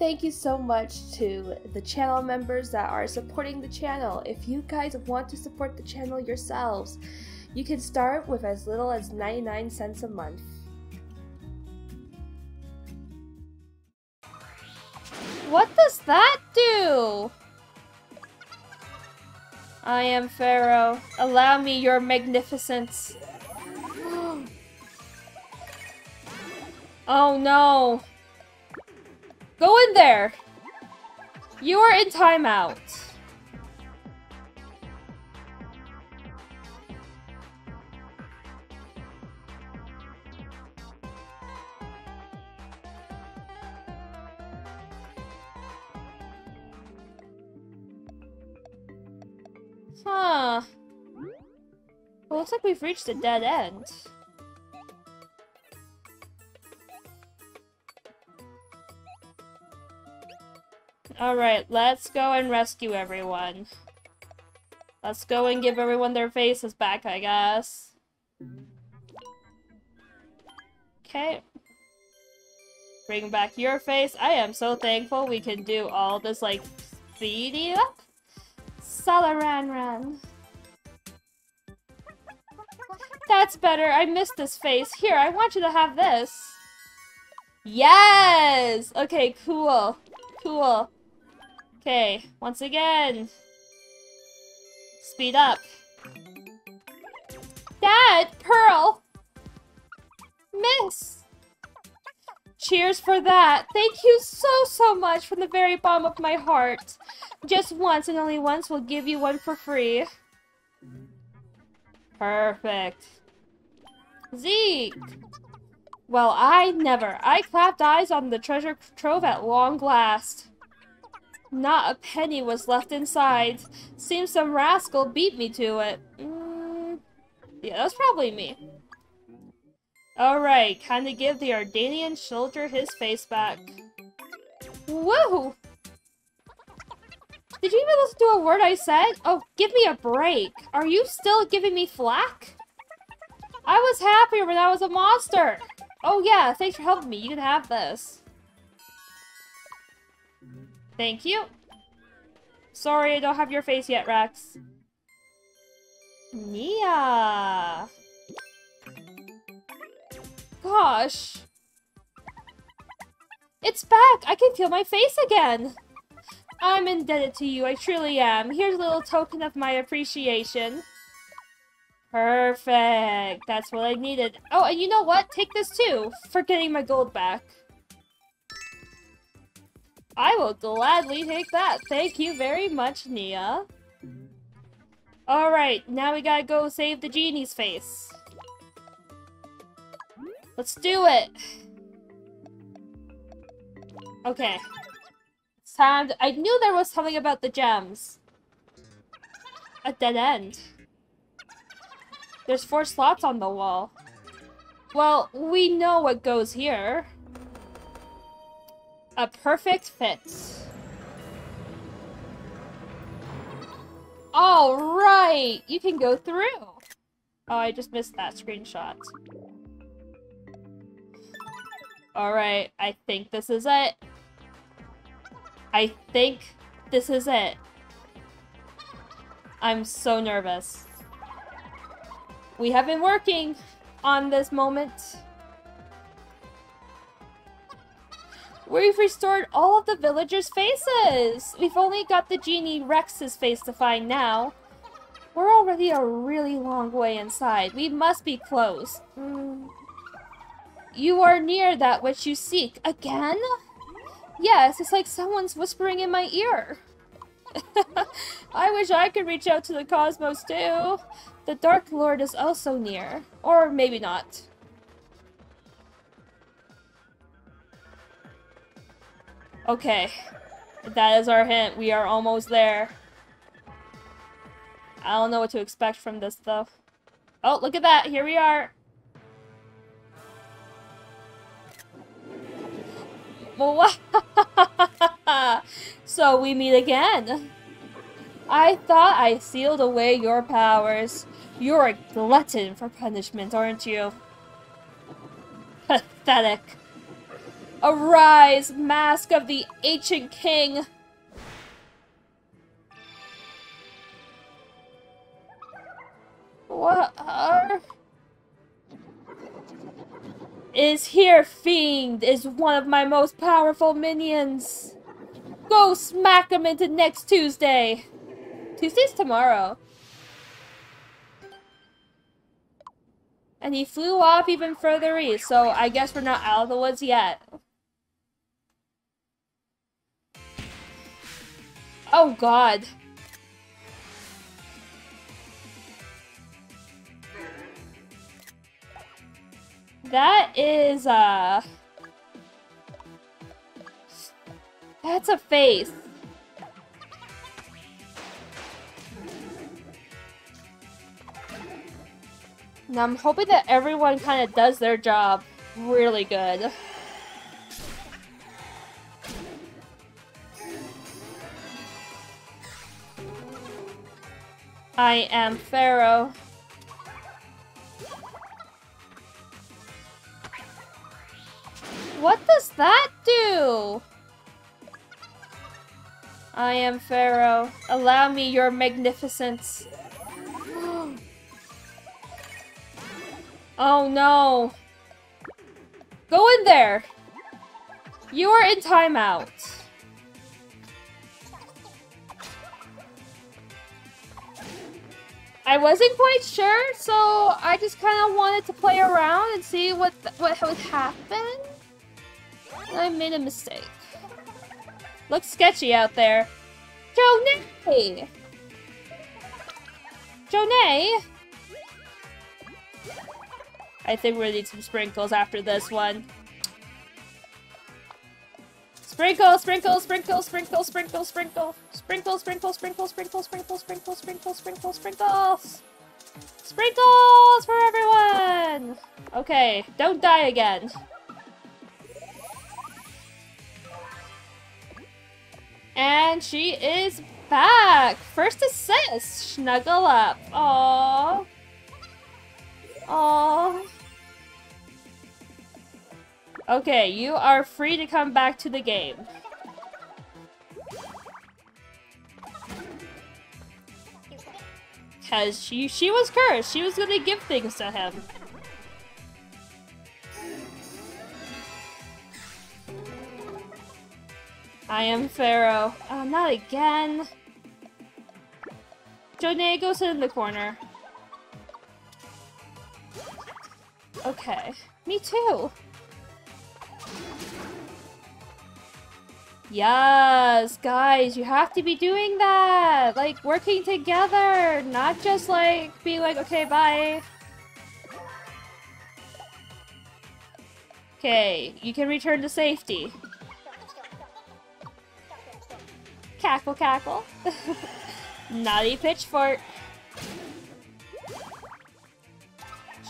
thank you so much to the channel members that are supporting the channel. If you guys want to support the channel yourselves, you can start with as little as 99 cents a month. What does that do? I am Pharaoh. Allow me your magnificence. oh no. Go in there. You are in timeout. Huh. Well, looks like we've reached a dead end. Alright, let's go and rescue everyone. Let's go and give everyone their faces back, I guess. Okay. Bring back your face. I am so thankful we can do all this, like, speedy up. Salaranran. That's better. I missed this face. Here, I want you to have this. Yes! Okay, cool. Cool. Okay, once again. Speed up. Dad! Pearl! Miss! Cheers for that. Thank you so, so much from the very bottom of my heart. Just once and only once we'll give you one for free. Perfect. Zeke! Well, I never. I clapped eyes on the treasure trove at long last. Not a penny was left inside. Seems some rascal beat me to it. Mm, yeah, that's probably me. Alright, kinda give the Ardanian soldier his face back. Whoa! Did you even listen to a word I said? Oh, give me a break. Are you still giving me flack? I was happier when I was a monster. Oh yeah, thanks for helping me. You can have this. Thank you. Sorry, I don't have your face yet, Rex. Nia. Gosh. It's back! I can feel my face again! I'm indebted to you, I truly am. Here's a little token of my appreciation. Perfect. That's what I needed. Oh, and you know what? Take this too, for getting my gold back. I will gladly take that. Thank you very much, Nia. Alright, now we gotta go save the genie's face. Let's do it! Okay. It's time to I knew there was something about the gems. A dead end. There's four slots on the wall. Well, we know what goes here. A perfect fit. Alright! You can go through! Oh, I just missed that screenshot. Alright, I think this is it. I think this is it. I'm so nervous. We have been working on this moment. We've restored all of the villagers' faces! We've only got the genie Rex's face to find now. We're already a really long way inside. We must be close. Mm. You are near that which you seek. Again? Yes, it's like someone's whispering in my ear. I wish I could reach out to the cosmos too. The Dark Lord is also near. Or maybe not. Okay. That is our hint. We are almost there. I don't know what to expect from this though. Oh, look at that. Here we are. so we meet again. I thought I sealed away your powers. You're a glutton for punishment, aren't you? Pathetic. Arise, mask of the ancient king! What are... Is here, Fiend, is one of my most powerful minions. Go smack him into next Tuesday. Tuesday's tomorrow. And he flew off even further east, so I guess we're not out of the woods yet. Oh god. That is, uh... That's a face. Now I'm hoping that everyone kind of does their job really good. I am Pharaoh. What does that do? I am Pharaoh. Allow me your magnificence. oh no. Go in there. You are in timeout. I wasn't quite sure, so I just kind of wanted to play around and see what what would happen. I made a mistake. Looks sketchy out there. Jonay! Jonay! I think we're gonna need some sprinkles after this one. Sprinkle, sprinkle, sprinkle, sprinkle, sprinkle, sprinkle. Sprinkle, sprinkle, sprinkle, sprinkle, sprinkle, sprinkle, sprinkle, sprinkle, sprinkles. Sprinkles for everyone! Okay, don't die again. And she is back! First assist! Snuggle up. Aww. Aww. Okay, you are free to come back to the game. Because she, she was cursed. She was to give things to him. I am Pharaoh. Oh, not again. Jonay, go sit in the corner. Okay. Me too. Yes, guys, you have to be doing that! Like, working together! Not just, like, being like, okay, bye. Okay, you can return to safety. Cackle, cackle. Naughty pitchfork.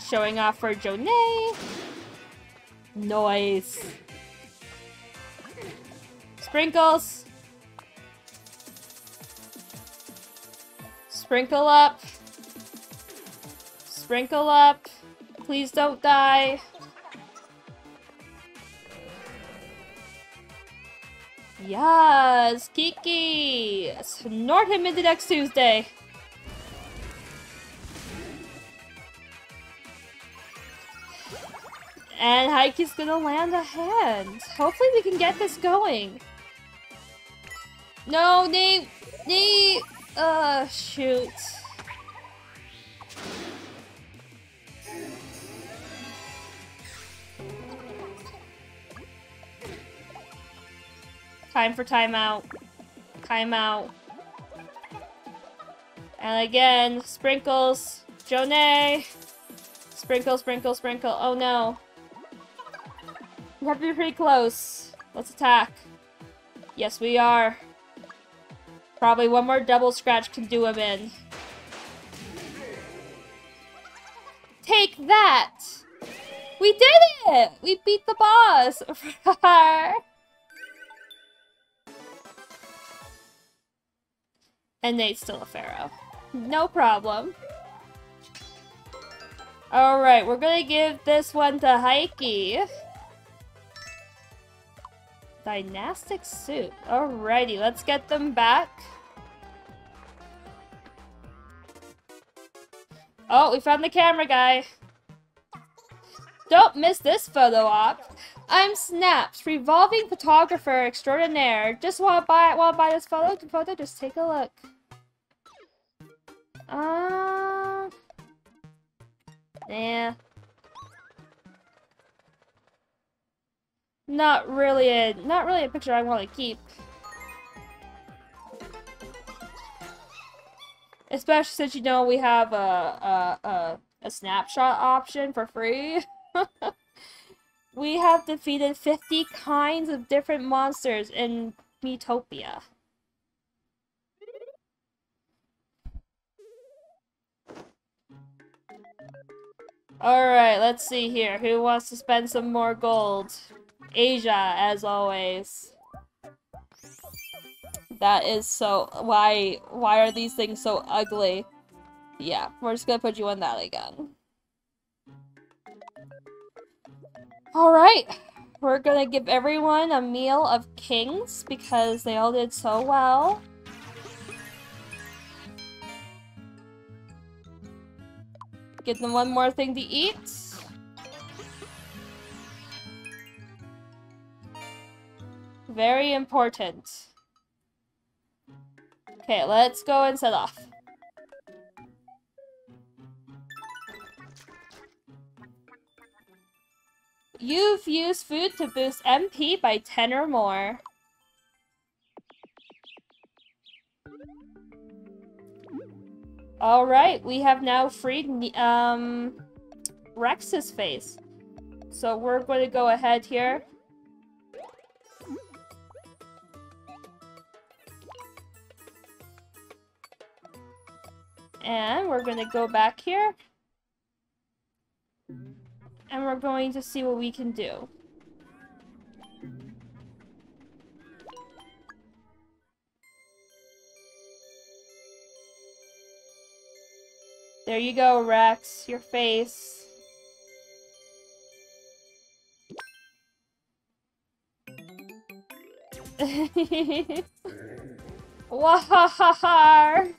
Showing off for Jonay. Noise. Sprinkles. Sprinkle up. Sprinkle up. Please don't die. Yes, Kiki! Snort him into next Tuesday. And Haiky's gonna land a hand. Hopefully we can get this going. No, Nate! Nate! Uh, shoot. Time for timeout. Timeout. And again, sprinkles. Jonay. Sprinkle, sprinkle, sprinkle. Oh no. We have to be pretty close. Let's attack. Yes, we are. Probably one more double scratch can do him in. Take that! We did it! We beat the boss! And Nate's still a pharaoh. No problem. Alright, we're gonna give this one to Heike. Dynastic suit. Alrighty, let's get them back. Oh, we found the camera guy. Don't miss this photo op. I'm Snaps, revolving photographer extraordinaire. Just want to buy want to buy this photo? Photo? Just take a look. Uh, yeah. Not really a not really a picture I want to keep. Especially since you know we have a a a, a snapshot option for free. we have defeated 50 kinds of different monsters in Miitopia. Alright, let's see here. Who wants to spend some more gold? Asia, as always. That is so... Why, why are these things so ugly? Yeah, we're just gonna put you in that again. Alright, we're gonna give everyone a meal of kings because they all did so well. Give them one more thing to eat. Very important. Okay, let's go and set off. You've used food to boost MP by 10 or more. Alright, we have now freed um, Rex's face. So we're going to go ahead here. And we're going to go back here. And we're going to see what we can do. There you go, Rex. Your face. Wahahahar!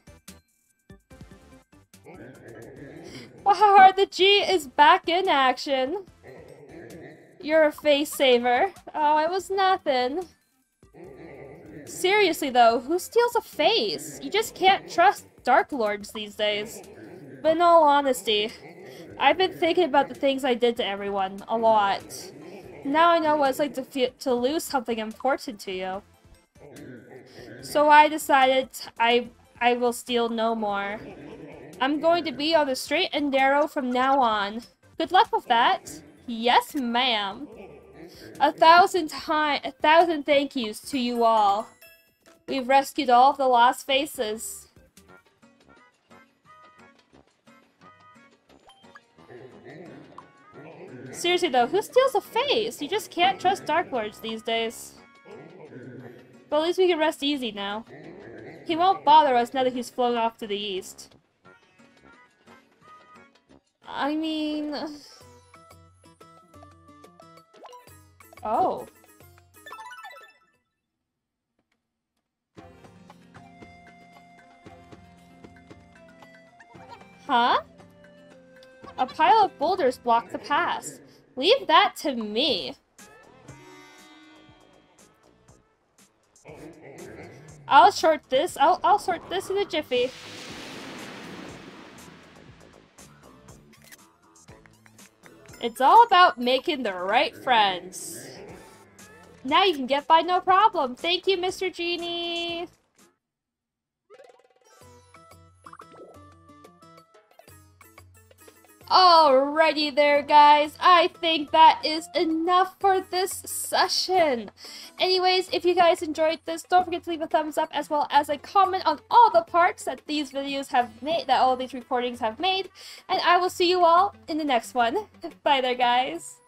Wahahar, the G is back in action. You're a face saver. Oh, it was nothing. Seriously though, who steals a face? You just can't trust Dark Lords these days. But in all honesty, I've been thinking about the things I did to everyone a lot. Now I know what it's like to, to lose something important to you. So I decided I I will steal no more. I'm going to be on the straight and narrow from now on. Good luck with that. Yes, ma'am. A thousand time, a thousand thank yous to you all. We've rescued all of the lost faces. Seriously though, who steals a face? You just can't trust Dark Lords these days. But at least we can rest easy now. He won't bother us now that he's flown off to the east. I mean... Oh. Huh? A pile of boulders block the pass. Leave that to me. I'll sort this. I'll I'll sort this in a jiffy. It's all about making the right friends. Now you can get by no problem. Thank you, Mr. Genie. Alrighty there, guys. I think that is enough for this session. Anyways, if you guys enjoyed this, don't forget to leave a thumbs up as well as a comment on all the parts that these videos have made, that all these recordings have made. And I will see you all in the next one. Bye there, guys.